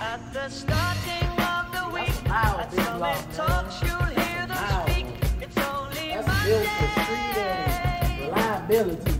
At the starting of the week, at Summit Talks, you'll hear them speak. It's only That's Monday. street reliability.